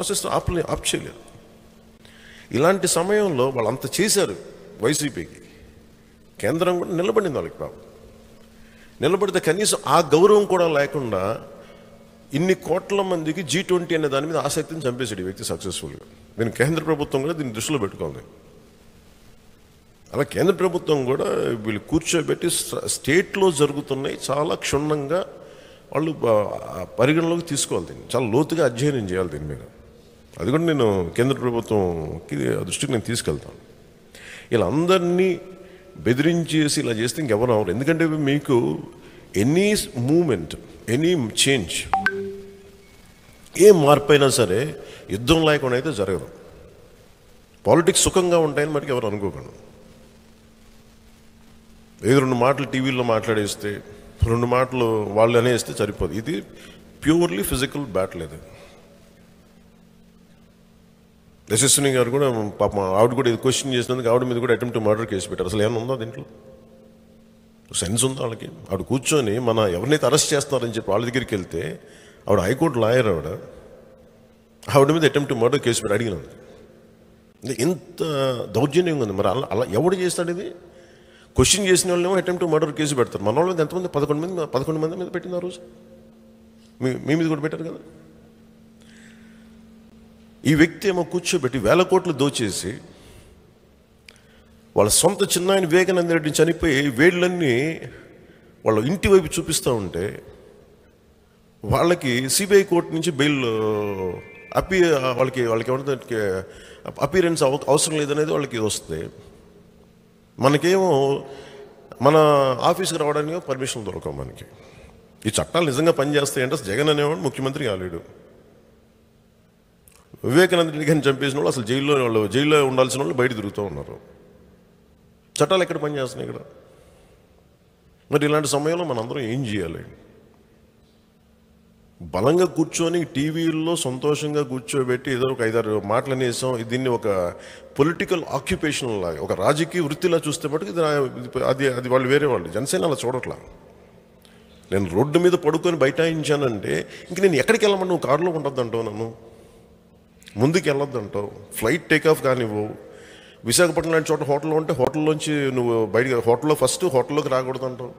Process ఆపలే ఆప్ చేయలేరు ఇలాంటి సమయంలో వాళ్ళు అంత చేశారు వైసీపీకి. కేంద్రం కూడా నిలబడింది వాళ్ళకి పాపం. నిలబడితే కనీసం ఆ గౌరవం కూడా లేకుండా ఇన్ని కోట్ల మందికి జీ ట్వంటీ అనే దాని మీద ఆసక్తిని చంపేశాడు ఈ వ్యక్తి సక్సెస్ఫుల్గా దీని కేంద్ర ప్రభుత్వం కూడా దీన్ని దృష్టిలో పెట్టుకుంది. అలా కేంద్ర ప్రభుత్వం కూడా వీళ్ళు కూర్చోబెట్టి స్టేట్లో జరుగుతున్నాయి. చాలా క్షుణ్ణంగా వాళ్ళు పరిగణలోకి తీసుకోవాలి దీన్ని. చాలా లోతుగా అధ్యయనం చేయాలి దీని మీద. అది కూడా నేను కేంద్ర ప్రభుత్వంకి ఆ దృష్టికి నేను తీసుకెళ్తాను. ఇలా అందరినీ బెదిరించేసి ఇలా చేస్తే ఇంకెవరు అవరు ఎందుకంటే మీకు ఎనీ మూమెంట్ ఎనీ చేంజ్ ఏ మార్పు అయినా సరే యుద్ధం లేకుండా అయితే జరగదు. పాలిటిక్స్ సుఖంగా ఉంటాయని మనకి ఎవరు అనుకోకండి. ఏదో రెండు మాటలు టీవీలో మాట్లాడేస్తే రెండు మాటలు వాళ్ళు అనేస్తే సరిపోదు. ఇది ప్యూర్లీ ఫిజికల్ బ్యాటిల్ ఇది. యశస్విని గారు కూడా పాప ఆవిడ కూడా ఇది క్వశ్చన్ చేసినందుకు ఆవిడ మీద కూడా అటెంప్ట్ మర్డర్ కేసు పెట్టారు. అసలు ఏమన్నా ఉందా దీంట్లో? సెన్స్ ఉందా వాళ్ళకి? ఆవిడ కూర్చొని మన ఎవరినైతే అరెస్ట్ చేస్తున్నారని చెప్పి వాళ్ళ దగ్గరికి వెళ్తే ఆవిడ హైకోర్టు లాయర్ ఆవిడ ఆవిడ మీద అటెంప్ట్ మర్డర్ కేసు పెట్టి అడిగినాను ఎంత దౌర్జన్యంగా ఉంది. మరి అలా అలా ఎవడు చేస్తాడు ఇది? క్వశ్చన్ చేసిన వాళ్ళేమో అటెంప్ట్ మర్డర్ కేసు పెడతారు. మన వాళ్ళ మీద ఎంతమంది? పదకొండు మంది పదకొండు మంది మీద పెట్టింది ఆ రోజు? మీ మీ మీద కూడా పెట్టారు కదా? ఈ వ్యక్తి ఏమో కూర్చోబెట్టి వేల కోట్లు దోచేసి వాళ్ళ సొంత చిన్నాయన వివేకానంద రెడ్డి చనిపోయి వేళ్ళన్నీ వాళ్ళ ఇంటి వైపు చూపిస్తూ ఉంటే వాళ్ళకి సిబిఐ కోర్టు నుంచి బెయిల్ అపీ వాళ్ళకి వాళ్ళకి ఏమంటే అపీరెన్స్ అవసరం లేదనేది వాళ్ళకి వస్తుంది మనకేమో మన ఆఫీస్కి రావడానికి పర్మిషన్ దొరకవు మనకి. ఈ చట్టాలు నిజంగా పనిచేస్తాయంటే జగన్ అనేవాడు ముఖ్యమంత్రి కాలేడు. వివేకానంద కానీ చంపేసిన వాళ్ళు అసలు జైల్లో వాళ్ళు జైల్లో ఉండాల్సిన వాళ్ళు బయట తిరుగుతూ ఉన్నారు. చట్టాలు ఎక్కడ పనిచేస్తున్నాయి ఇక్కడ? మరి ఇలాంటి సమయంలో మనందరం ఏం చేయాలి? బలంగా కూర్చొని టీవీల్లో సంతోషంగా కూర్చోబెట్టి ఏదో ఒక ఐదారు మాటలు అనేసాం దీన్ని ఒక పొలిటికల్ ఆక్యుపేషన్ లాగా ఒక రాజకీయ వృత్తిలా చూస్తే మటుకు ఇది ఇది- అది అది వాళ్ళు వేరే వాళ్ళు. జనసేన అలా చూడట్లా. నేను రోడ్డు మీద పడుకొని బైఠాయించానంటే ఇంక నేను ఎక్కడికి వెళ్ళమని? నువ్వు కారులో ఉండొద్దంటావు నన్ను. ముందుకు వెళ్ళొద్దంటావు ఫ్లైట్ టేకాఫ్ కానివ్వవు విశాఖపట్నం లాంటి చోట హోటల్లో ఉంటే హోటల్లోంచి నువ్వు బయట హోటల్లో ఫస్ట్ హోటల్లోకి రాకూడదు అంటావు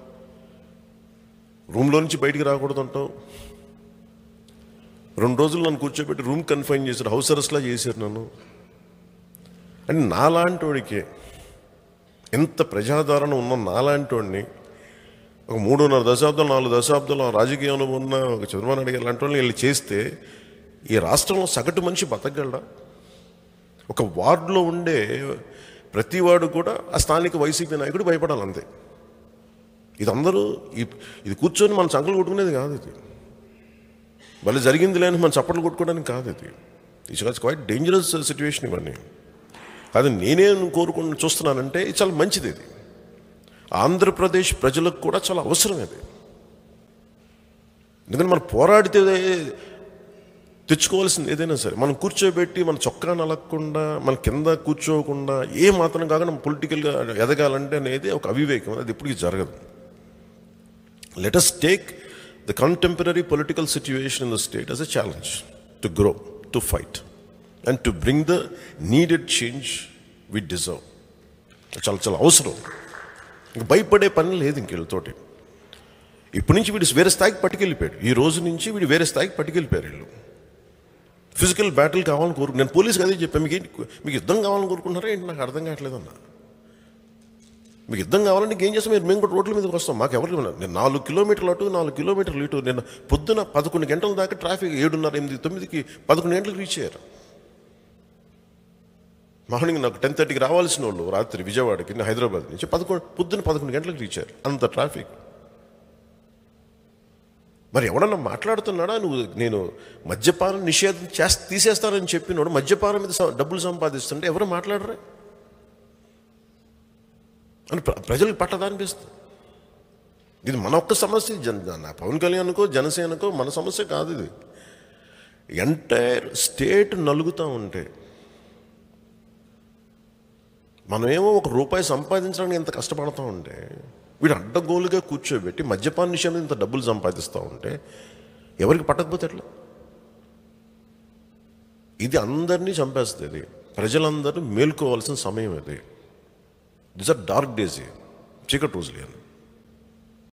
రూమ్లో నుంచి బయటికి రాకూడదు అంటావు రెండు రోజులు నన్ను కూర్చోబెట్టి రూమ్ కన్ఫైన్ చేశారు. హౌస్ అరెస్ట్లా చేశారు నన్ను. అని నాలాంటి వాడికి ఎంత ప్రజాదరణ ఉన్న నాలాంటోడిని ఒక మూడున్నర దశాబ్దం నాలుగు దశాబ్దాలు రాజకీయంలో ఉన్న ఒక చంద్రబాబు నాయుడు గారు లాంటి వాళ్ళని వీళ్ళు చేస్తే ఈ రాష్ట్రంలో సగటు మనిషి బతకగలడా? ఒక వార్డులో ఉండే ప్రతివాడు కూడా ఆ స్థానిక వైసీపీ నాయకుడు భయపడాలంతే. ఇది అందరూ ఇది కూర్చొని మన చంకలు కొట్టుకునేది కాదు ఇది. మళ్ళీ జరిగింది లేని మనం చప్పట్లు కొట్టుకోవడానికి కాదు ఇది. ఇట్స్ క్వైట్ డేంజరస్ సిచ్యువేషన్ ఇవన్నీ. అది నేనే కోరుకుని చూస్తున్నానంటే ఇది చాలా మంచిది ఇది. ఆంధ్రప్రదేశ్ ప్రజలకు కూడా చాలా అవసరం ఇది. ఎందుకంటే మనం పోరాడితే తెచ్చుకోవాల్సింది ఏదైనా సరే. మనం కూర్చోబెట్టి మన చొక్కా నలగకుండా మన కింద కూర్చోకుండా ఏ మాత్రం కాకుండా పొలిటికల్గా ఎదగాలంటే అనేది ఒక అవివేకం. అది ఎప్పటికీ జరగదు. Let us take the contemporary political situation in the state as a challenge to grow to fight and to bring the needed change we deserve చాలా చాలా అవసరం. ఇంక భయపడే పని లేదు ఇంక వీళ్ళతోటి ఇప్పటి నుంచి వీడు వేరే స్థాయికి పట్టుకెళ్ళిపోయాడు. ఈ రోజు నుంచి వీడు వేరే స్థాయికి పట్టుకెళ్ళిపోయారు వీళ్ళు. ఫిజికల్ బ్యాటిల్ కావాలని కోరుకు నేను పోలీస్కి అదే చెప్పాను మీకు మీకు యుద్ధం కావాలని కోరుకుంటున్నారా? ఏంటి? నాకు అర్థం కావట్లేదు అన్న. మీకు యుద్ధం కావాలంటే ఏం చేస్తాం? మీరు మేము కూడా రోడ్ల మీదకి వస్తాం. మాకు ఎవరు నేను నాలుగు కిలోమీటర్లు అటు నాలుగు కిలోమీటర్లు ఇటు నేను పొద్దున పదకొండు గంటల దాకా ట్రాఫిక్ ఏడున్నర ఎనిమిది తొమ్మిదికి పదకొండు గంటలకు రీచ్ అయ్యారు. మార్నింగ్ నాకు టెన్ థర్టీకి రావాల్సిన వాళ్ళు రాత్రి విజయవాడకి హైదరాబాద్ నుంచి పదకొండు పొద్దున పదకొండు గంటలకు రీచ్ అయ్యారు. అంత ట్రాఫిక్. మరి ఎవడన్నా మాట్లాడుతున్నాడా? నువ్వు నేను మద్యపానం నిషేధం చేస్త తీసేస్తానని చెప్పినోడు మద్యపానం మీద డబ్బులు సంపాదిస్తుంటే ఎవరు మాట్లాడరా? అని ప్ర- ప్రజలకు పట్టదా అనిపిస్తుంది ఇది మన ఒక్క సమస్య. జన నా పవన్ కళ్యాణ్కో జనసేనకో మన సమస్య కాదు ఇది. ఎంటైర్ స్టేట్ నలుగుతూ ఉంటే మనమేమో ఒక రూపాయి సంపాదించడానికి ఎంత కష్టపడతా ఉంటే వీడు అడ్డగోలుగా కూర్చోబెట్టి మద్యపాన విషయంలో ఇంత డబ్బులు సంపాదిస్తూ ఉంటే ఎవరికి పట్టకపోతే ఎట్లా? ఇది అందరినీ చంపేస్తుంది ఇది. ప్రజలందరూ మేల్కోవాల్సిన సమయం ఇది. దిస్ ఆర్ డార్క్ డేస్ చీకటి రోజులు అని